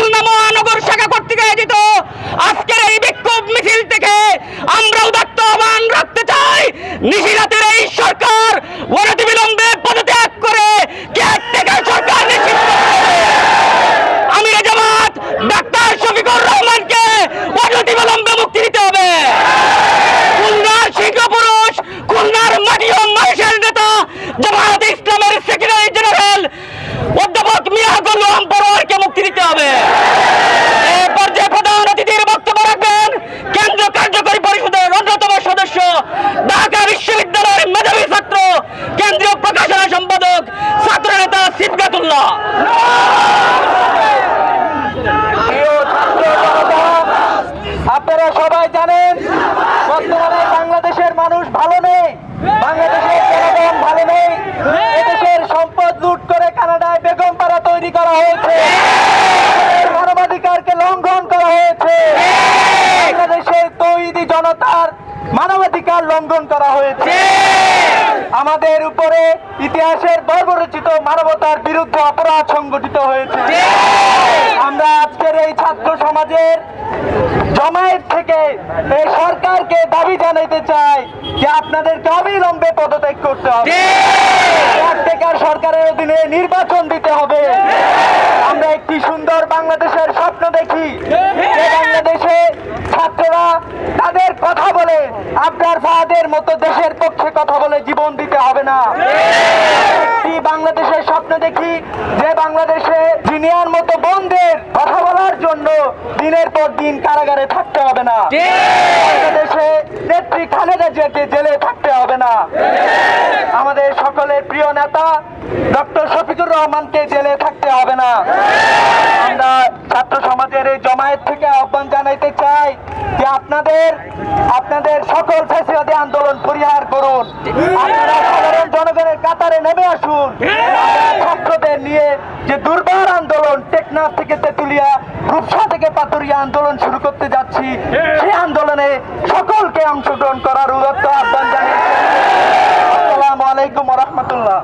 খুলনা মহানগর শাখা কর্তৃক আয়োজিত আজকের এই বিক্ষোভ মিছিল থেকে আমরা উদাত্ত আহ্বান রাখতে চাই। নিশিরা গোলাম পরোয়ারকে মুক্তি দিতে হবে করা হয়েছে। মানবাধিকারকে লঙ্ঘন করা হয়েছে। বাংলাদেশের তৈরি জনতার মানবাধিকার লঙ্ঘন করা হয়েছে। আমাদের উপরে ইতিহাসের বর্বরচিত মানবতার বিরুদ্ধে অপরাধ সংগঠিত হয়েছে। আমরা আজকের এই ছাত্র সমাজের জমায়েত থেকে এই সরকারকে দাবি জানাইতে চাই যে আপনাদেরকে অবিলম্বে পদত্যাগ করতে হবে। সরকারের অধীনে নির্বাচন দিতে হবে। সুন্দর বাংলাদেশের স্বপ্ন দেখি। যে বাংলাদেশে ছাত্ররা তাদের কথা বলে আপনার ফাহাদের মতো দেশের পক্ষে কথা বলে জীবন দিতে হবে না। একটি বাংলাদেশের স্বপ্ন দেখি যে বাংলাদেশে জিনিয়ার মতো বন্ধের কথা বলার জন্য দিনের পর দিন কারাগারে থাকতে হবে না। বাংলাদেশে নেত্রী খালেদা জিয়াকে জেলে থাকতে হবে না। আমাদের সকলের প্রিয় নেতা ডক্টর শফিকুর রহমানকে জেলে থাকতে হবে না। আমরা ছাত্র সমাজের এই জমায়েত থেকে আহ্বান জানাইতে চাই যে আপনাদের আপনাদের সকল ফেসিবাদী আন্দোলন পরিহার করুন। আপনারা সাধারণ জনগণের কাতারে নেমে আসুন। ছাত্রদের নিয়ে যে দুর্বার আন্দোলন, টেকনাফ থেকে তেতুলিয়া, রূপসা থেকে পাতুরিয়া আন্দোলন শুরু করতে যাচ্ছি, সেই আন্দোলনে সকলকে অংশগ্রহণ করার উদত্ত আহ্বান জানিয়েছি আসসালামু আলাইকুম রহমতুল্লাহ।